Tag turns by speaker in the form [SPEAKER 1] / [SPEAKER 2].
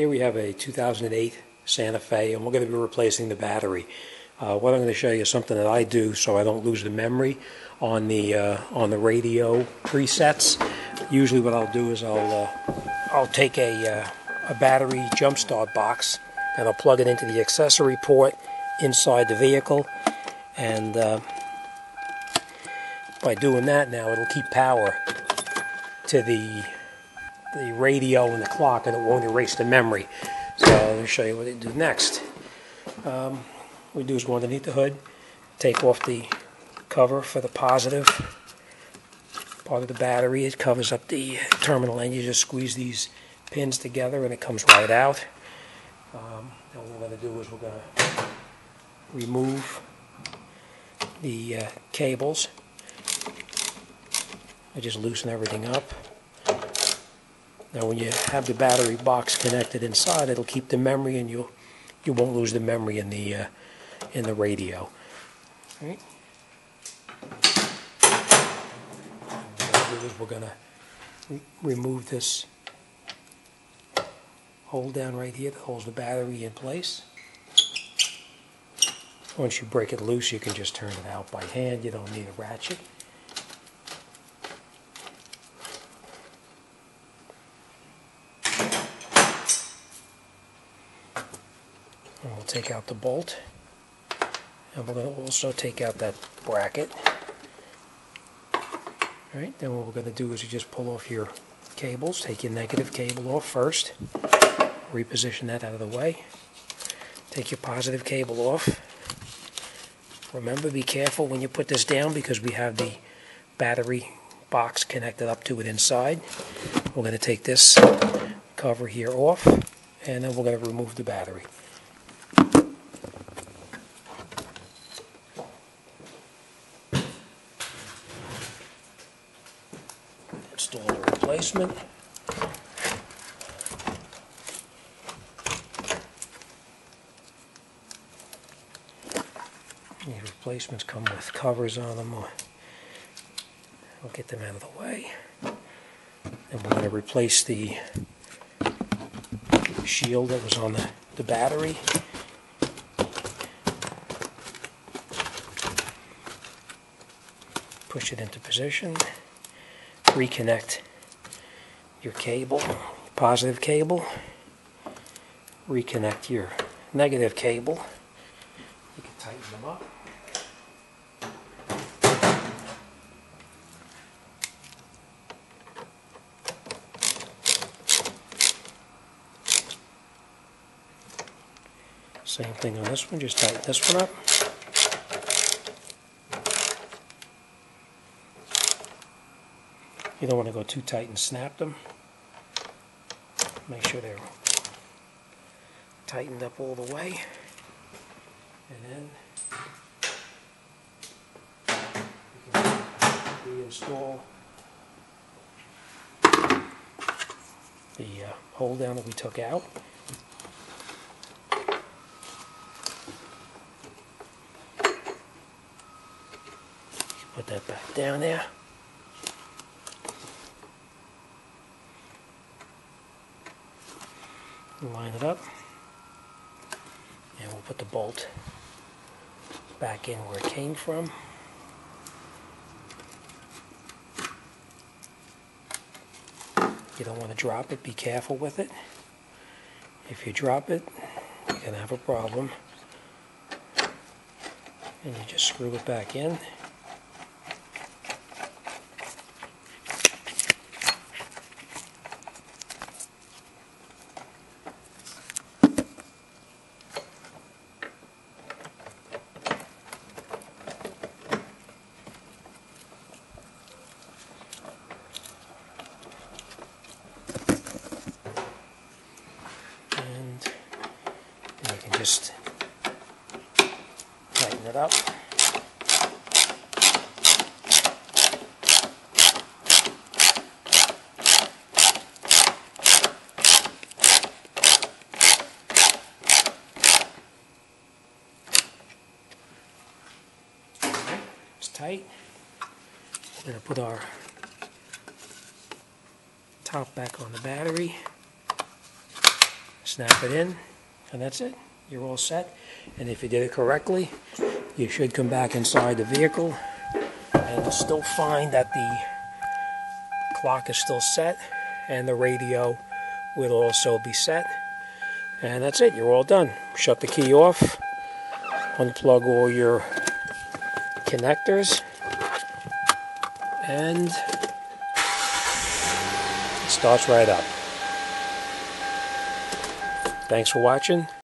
[SPEAKER 1] Here we have a 2008 Santa Fe and we're going to be replacing the battery. Uh, what I'm going to show you is something that I do so I don't lose the memory on the uh, on the radio presets. Usually what I'll do is I'll uh, I'll take a, uh, a battery jump start box and I'll plug it into the accessory port inside the vehicle and uh, by doing that now it'll keep power to the the radio and the clock and it won't erase the memory. So let me show you what they do next. Um, we do is go underneath the hood, take off the cover for the positive part of the battery. It covers up the terminal and you just squeeze these pins together and it comes right out. Um, and what we're going to do is we're going to remove the uh, cables. I just loosen everything up. Now when you have the battery box connected inside, it'll keep the memory and you you won't lose the memory in the uh, in the radio. Right. We're going to re remove this hold down right here that holds the battery in place. Once you break it loose, you can just turn it out by hand. You don't need a ratchet. And we'll take out the bolt. And we're going to also take out that bracket. Alright, then what we're going to do is you just pull off your cables. Take your negative cable off first. Reposition that out of the way. Take your positive cable off. Remember, be careful when you put this down because we have the battery box connected up to it inside. We're going to take this cover here off and then we're going to remove the battery. Install replacement. These replacements come with covers on them. We'll get them out of the way. And we're going to replace the shield that was on the, the battery. Push it into position. Reconnect your cable, positive cable. Reconnect your negative cable. You can tighten them up. Same thing on this one, just tighten this one up. You don't want to go too tight and snap them. Make sure they're tightened up all the way. And then reinstall the uh, hold down that we took out. Put that back down there. Line it up. And we'll put the bolt back in where it came from. You don't want to drop it, be careful with it. If you drop it, you're going to have a problem. And you just screw it back in. Just tighten it up. It's tight. We're going to put our top back on the battery snap it in, and that's it. You're all set. And if you did it correctly, you should come back inside the vehicle and still find that the clock is still set and the radio will also be set. And that's it, you're all done. Shut the key off, unplug all your connectors, and it starts right up. Thanks for watching.